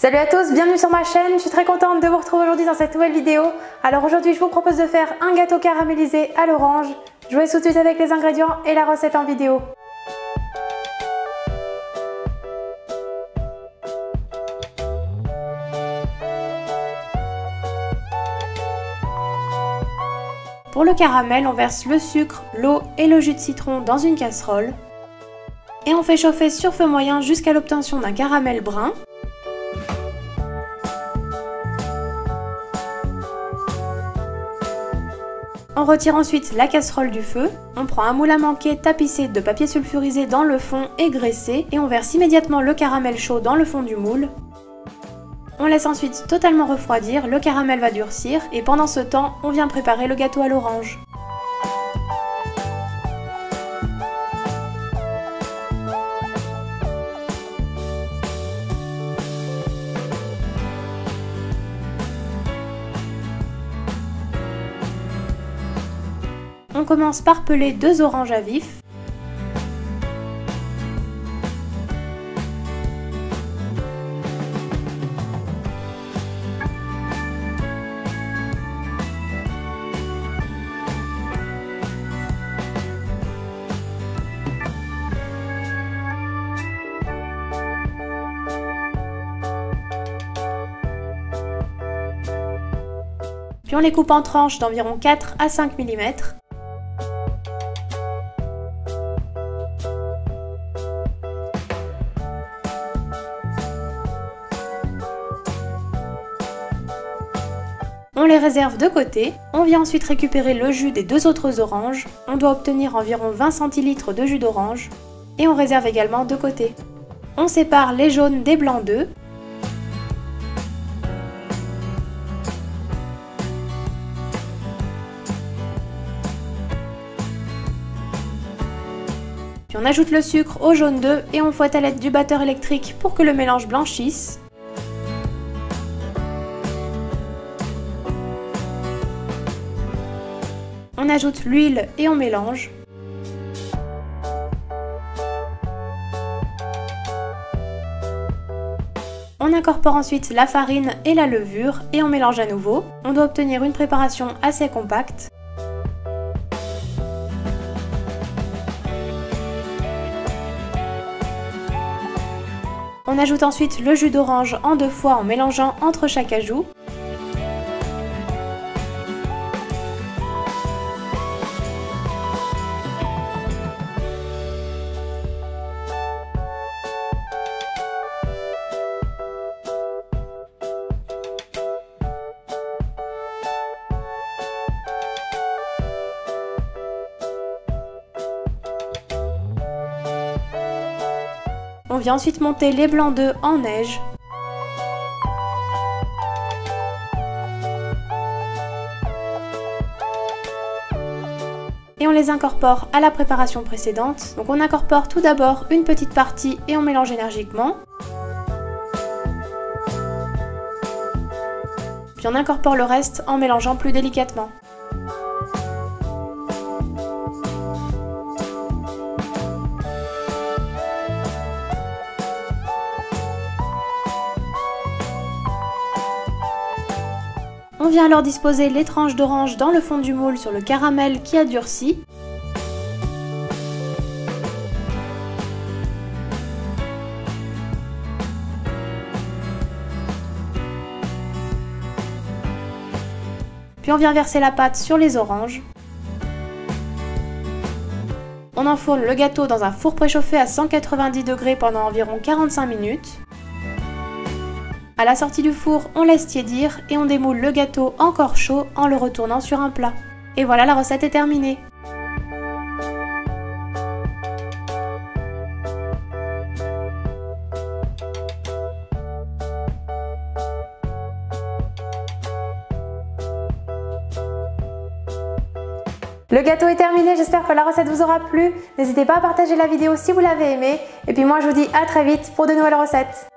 Salut à tous, bienvenue sur ma chaîne, je suis très contente de vous retrouver aujourd'hui dans cette nouvelle vidéo. Alors aujourd'hui je vous propose de faire un gâteau caramélisé à l'orange. Je vous tout de suite avec les ingrédients et la recette en vidéo. Pour le caramel, on verse le sucre, l'eau et le jus de citron dans une casserole. Et on fait chauffer sur feu moyen jusqu'à l'obtention d'un caramel brun. On retire ensuite la casserole du feu, on prend un moule à manquer tapissé de papier sulfurisé dans le fond et graissé et on verse immédiatement le caramel chaud dans le fond du moule. On laisse ensuite totalement refroidir, le caramel va durcir et pendant ce temps, on vient préparer le gâteau à l'orange. On commence par peler deux oranges à vif. Puis on les coupe en tranches d'environ 4 à 5 mm. On les réserve de côté. On vient ensuite récupérer le jus des deux autres oranges. On doit obtenir environ 20 centilitres de jus d'orange. Et on réserve également de côté. On sépare les jaunes des blancs d'œufs. Puis on ajoute le sucre au jaune d'œuf et on fouette à l'aide du batteur électrique pour que le mélange blanchisse. On ajoute l'huile et on mélange. On incorpore ensuite la farine et la levure et on mélange à nouveau. On doit obtenir une préparation assez compacte. On ajoute ensuite le jus d'orange en deux fois en mélangeant entre chaque ajout. Vient ensuite monter les blancs d'œufs en neige. Et on les incorpore à la préparation précédente. Donc on incorpore tout d'abord une petite partie et on mélange énergiquement. Puis on incorpore le reste en mélangeant plus délicatement. Vient alors disposer les tranches d'orange dans le fond du moule sur le caramel qui a durci. Puis on vient verser la pâte sur les oranges. On enfourne le gâteau dans un four préchauffé à 190 degrés pendant environ 45 minutes. À la sortie du four, on laisse tiédir et on démoule le gâteau encore chaud en le retournant sur un plat. Et voilà, la recette est terminée. Le gâteau est terminé, j'espère que la recette vous aura plu. N'hésitez pas à partager la vidéo si vous l'avez aimé. Et puis moi je vous dis à très vite pour de nouvelles recettes.